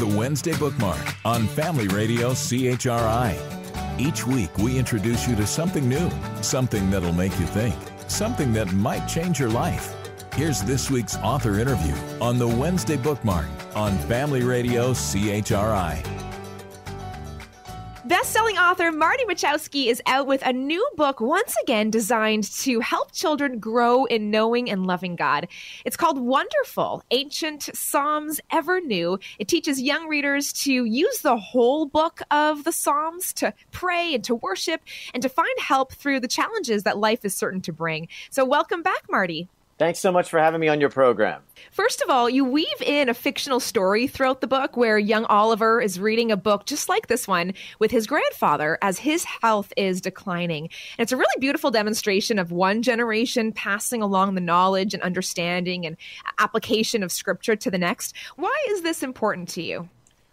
The Wednesday Bookmark on Family Radio CHRI. Each week, we introduce you to something new, something that'll make you think, something that might change your life. Here's this week's author interview on the Wednesday Bookmark on Family Radio CHRI. Best-selling author Marty Machowski is out with a new book once again designed to help children grow in knowing and loving God. It's called Wonderful: Ancient Psalms Ever New. It teaches young readers to use the whole book of the Psalms to pray and to worship and to find help through the challenges that life is certain to bring. So welcome back, Marty. Thanks so much for having me on your program. First of all, you weave in a fictional story throughout the book where young Oliver is reading a book just like this one with his grandfather as his health is declining. And it's a really beautiful demonstration of one generation passing along the knowledge and understanding and application of scripture to the next. Why is this important to you?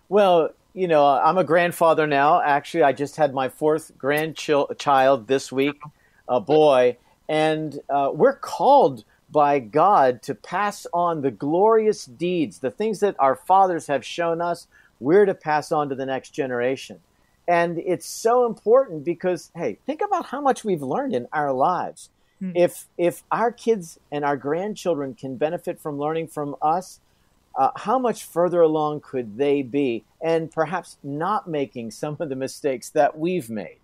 Well, you know, I'm a grandfather now. Actually, I just had my fourth grandchild this week, a boy, and uh, we're called by God to pass on the glorious deeds, the things that our fathers have shown us, we're to pass on to the next generation. And it's so important because, hey, think about how much we've learned in our lives. Mm. If if our kids and our grandchildren can benefit from learning from us, uh, how much further along could they be, and perhaps not making some of the mistakes that we've made?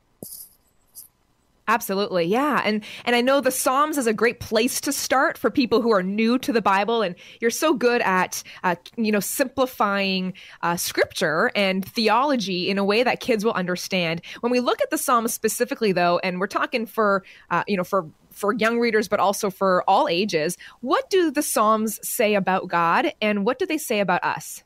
Absolutely. Yeah. And and I know the Psalms is a great place to start for people who are new to the Bible and you're so good at uh, you know simplifying uh, scripture and theology in a way that kids will understand. When we look at the Psalms specifically though and we're talking for uh, you know for for young readers but also for all ages, what do the Psalms say about God and what do they say about us?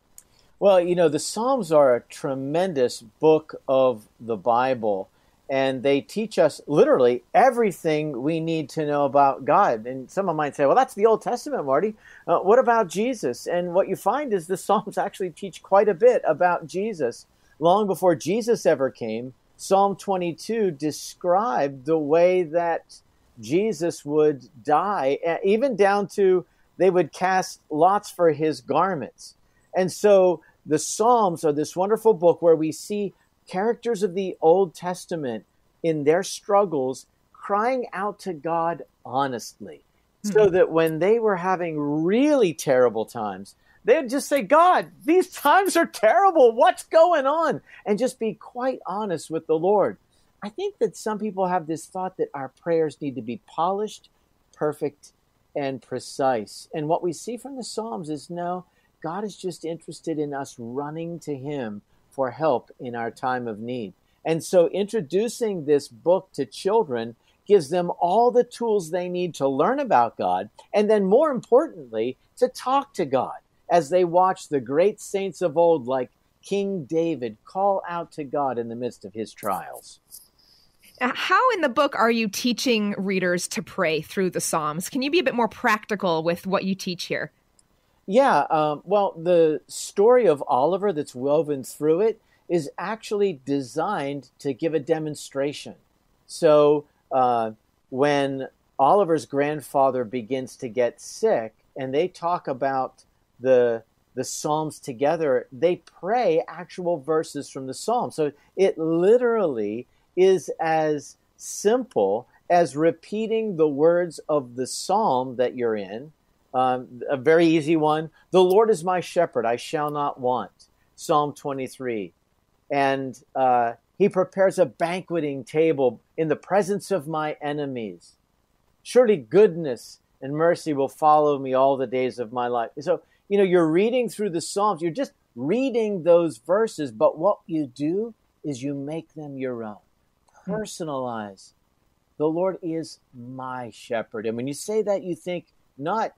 Well, you know, the Psalms are a tremendous book of the Bible and they teach us literally everything we need to know about God. And someone might say, well, that's the Old Testament, Marty. Uh, what about Jesus? And what you find is the Psalms actually teach quite a bit about Jesus. Long before Jesus ever came, Psalm 22 described the way that Jesus would die, even down to they would cast lots for his garments. And so the Psalms are this wonderful book where we see characters of the Old Testament in their struggles crying out to God honestly. Mm-hmm. So that when they were having really terrible times, they would just say, God, these times are terrible. What's going on? And just be quite honest with the Lord. I think that some people have this thought that our prayers need to be polished, perfect, and precise. And what we see from the Psalms is no, God is just interested in us running to Him for help in our time of need. And so introducing this book to children gives them all the tools they need to learn about God, and then more importantly, to talk to God as they watch the great saints of old, like King David, call out to God in the midst of his trials. Uh, how in the book are you teaching readers to pray through the Psalms? Can you be a bit more practical with what you teach here? Yeah, um, well, the story of Oliver that's woven through it is actually designed to give a demonstration. So uh, when Oliver's grandfather begins to get sick, and they talk about the the Psalms together, they pray actual verses from the Psalm. So it literally is as simple as repeating the words of the Psalm that you're in um, a very easy one. The Lord is my shepherd, I shall not want. Psalm 23. And uh, he prepares a banqueting table in the presence of my enemies. Surely goodness and mercy will follow me all the days of my life. So, you know, you're reading through the Psalms, you're just reading those verses, but what you do is you make them your own. Personalize. The Lord is my shepherd. And when you say that, you think not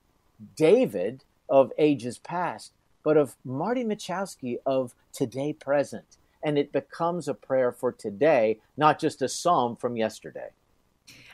David of ages past, but of Marty Machowski of today present. And it becomes a prayer for today, not just a psalm from yesterday.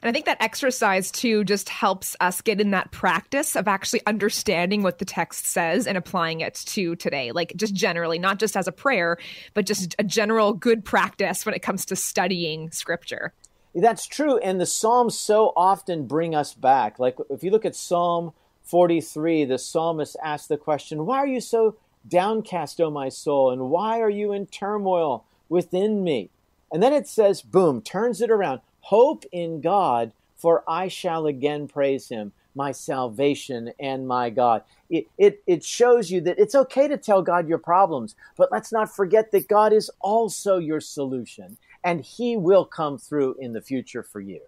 And I think that exercise too just helps us get in that practice of actually understanding what the text says and applying it to today. Like just generally, not just as a prayer, but just a general good practice when it comes to studying scripture. That's true. And the Psalms so often bring us back. Like if you look at Psalm 43, the psalmist asks the question, Why are you so downcast, O my soul? And why are you in turmoil within me? And then it says, boom, turns it around. Hope in God, for I shall again praise him, my salvation and my God. It, it, it shows you that it's okay to tell God your problems, but let's not forget that God is also your solution, and he will come through in the future for you.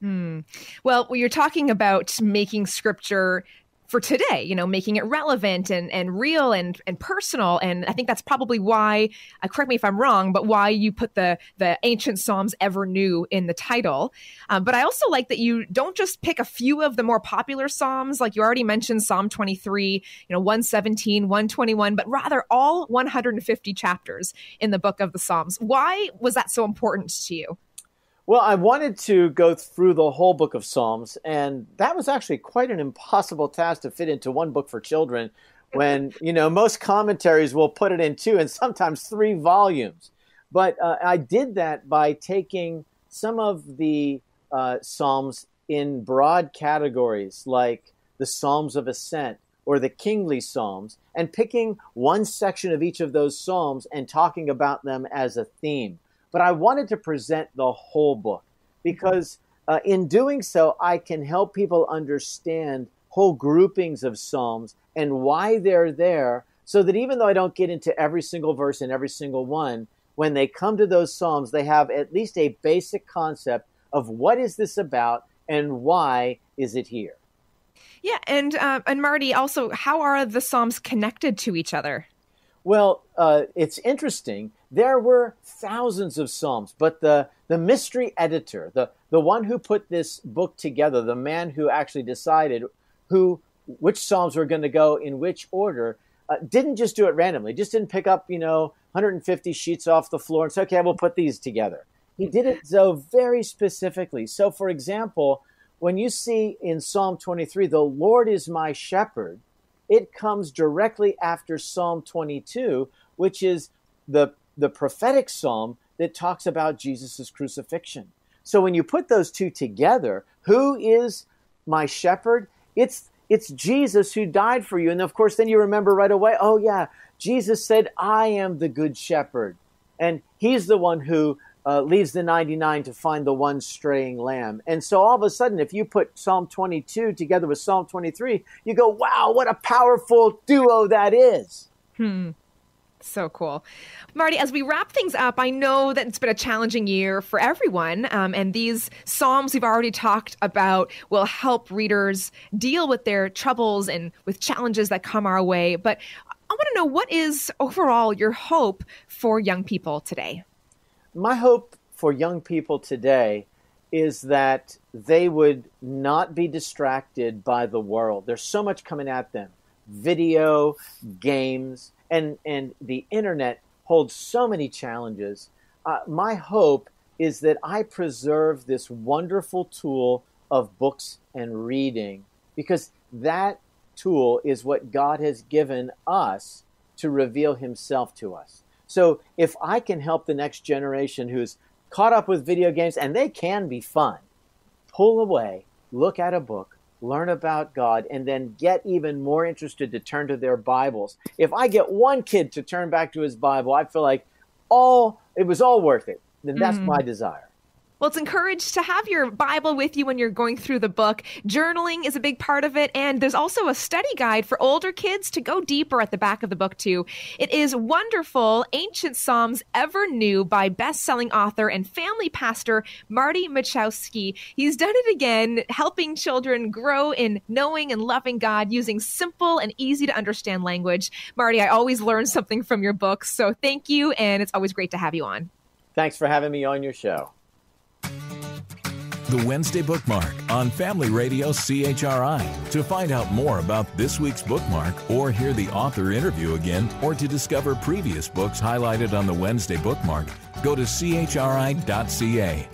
Hmm. Well, you're talking about making scripture for today, you know, making it relevant and, and real and, and personal. And I think that's probably why, uh, correct me if I'm wrong, but why you put the, the ancient Psalms ever new in the title. Um, but I also like that you don't just pick a few of the more popular Psalms, like you already mentioned Psalm 23, you know, 117, 121, but rather all 150 chapters in the book of the Psalms. Why was that so important to you? Well, I wanted to go through the whole book of Psalms, and that was actually quite an impossible task to fit into one book for children when, you know, most commentaries will put it in two and sometimes three volumes. But uh, I did that by taking some of the uh, Psalms in broad categories like the Psalms of Ascent or the Kingly Psalms and picking one section of each of those Psalms and talking about them as a theme but I wanted to present the whole book because uh, in doing so, I can help people understand whole groupings of Psalms and why they're there so that even though I don't get into every single verse in every single one, when they come to those Psalms, they have at least a basic concept of what is this about and why is it here. Yeah, and uh, and Marty, also, how are the Psalms connected to each other? Well, uh, it's interesting. There were thousands of Psalms, but the, the mystery editor, the, the one who put this book together, the man who actually decided who which Psalms were going to go in which order, uh, didn't just do it randomly. Just didn't pick up, you know, 150 sheets off the floor and say, okay, we'll put these together. He did it so very specifically. So, for example, when you see in Psalm 23, the Lord is my shepherd, it comes directly after Psalm 22, which is the, the prophetic psalm that talks about Jesus' crucifixion. So when you put those two together, who is my shepherd? It's it's Jesus who died for you. And of course, then you remember right away, oh yeah, Jesus said, I am the good shepherd. And he's the one who uh, leaves the 99 to find the one straying lamb. And so all of a sudden, if you put Psalm 22 together with Psalm 23, you go, wow, what a powerful duo that is. Hmm. So cool. Marty, as we wrap things up, I know that it's been a challenging year for everyone. Um, and these Psalms we've already talked about will help readers deal with their troubles and with challenges that come our way. But I want to know what is overall your hope for young people today? My hope for young people today is that they would not be distracted by the world. There's so much coming at them video, games, and, and the internet holds so many challenges. Uh, my hope is that I preserve this wonderful tool of books and reading because that tool is what God has given us to reveal Himself to us. So if I can help the next generation who's caught up with video games, and they can be fun, pull away, look at a book, learn about God, and then get even more interested to turn to their Bibles. If I get one kid to turn back to his Bible, I feel like all it was all worth it. Then that's mm-hmm. my desire. Well, it's encouraged to have your Bible with you when you're going through the book. Journaling is a big part of it. And there's also a study guide for older kids to go deeper at the back of the book, too. It is wonderful Ancient Psalms Ever New by best selling author and family pastor Marty Machowski. He's done it again, helping children grow in knowing and loving God using simple and easy to understand language. Marty, I always learn something from your books. So thank you. And it's always great to have you on. Thanks for having me on your show. The Wednesday Bookmark on Family Radio CHRI. To find out more about this week's bookmark or hear the author interview again or to discover previous books highlighted on the Wednesday Bookmark, go to chri.ca.